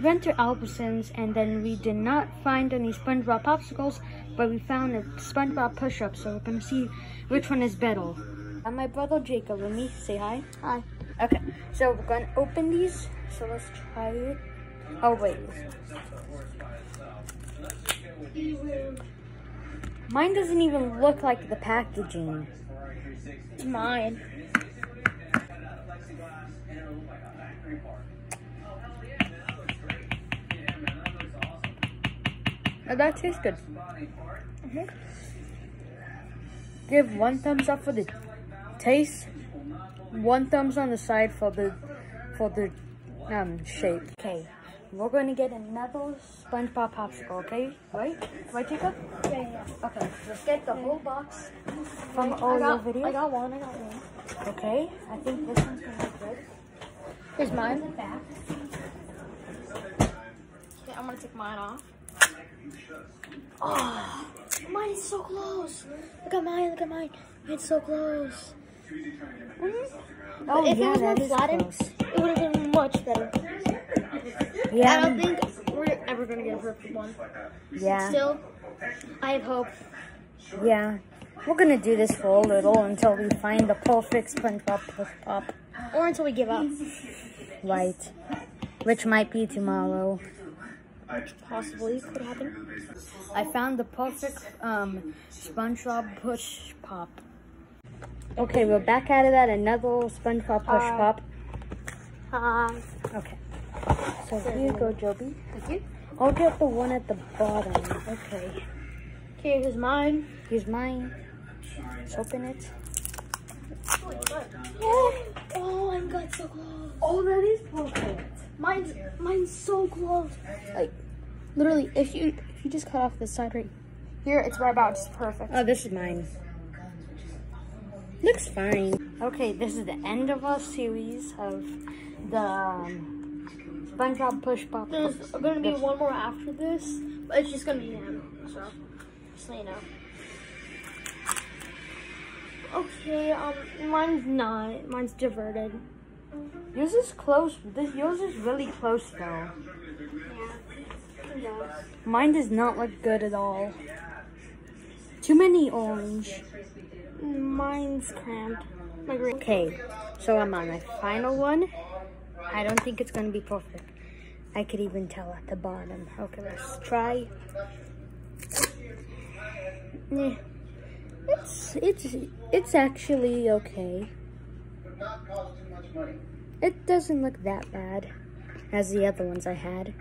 We went to Albertsons and then we did not find any SpongeBob popsicles, but we found a SpongeBob push-up, so we're gonna see which one is better. And my brother Jacob with me. Say hi. Hi. Okay, so we're gonna open these. So let's try it. Oh wait. Mine doesn't even look like the packaging. It's mine. Oh, that tastes good. Mm-hmm. Give one thumbs up for the taste. One thumbs on the side for the for the um shape. Okay, we're gonna get another SpongeBob popsicle. Okay, right? Right, Jacob? Yeah, yeah. Okay, let's get the whole box from I all your videos. I got one, I got one. Okay, I think this one's gonna be good. Here's mine. Back. Okay, I'm gonna take mine off. Oh, mine is so close. Look at mine, look at mine. It's so close. Oh if yeah, it was more flattened, it would have been much better. Yeah, I don't think we're ever gonna get a perfect one. yeah. Still, I have hope. Yeah, we're gonna do this for a little until we find the perfect SpongeBob push pop. Or until we give up. Right. Which might be tomorrow. Possibly could happen. I found the perfect um, SpongeBob push pop. Okay, we're back at it at another SpongeBob push Hi. pop. Hi. Okay. So here you go, Joby. Thank you. I'll get the one at the bottom. Okay. Okay, here's mine. Here's mine. Let's open it. Oh, oh, I got so close. Oh, that is perfect. Mine's mine's so close. Like literally, if you if you just cut off this side right here, it's right about just perfect. Oh, this is mine. Looks fine. Okay, this is the end of our series of the um, SpongeBob Push Pop. There's gonna be one more after this, but it's just gonna be him. So just so you know. Okay, um, mine's not. Mine's diverted. Yours is close. This yours is really close though. Yeah. Mine does not look good at all. Too many orange. Mine's cramped. My green. Okay, so I'm on my final one. I don't think it's gonna be perfect. I could even tell at the bottom. Okay, let's try. Yeah. It's it's it's actually okay. It doesn't look that bad as the other ones I had.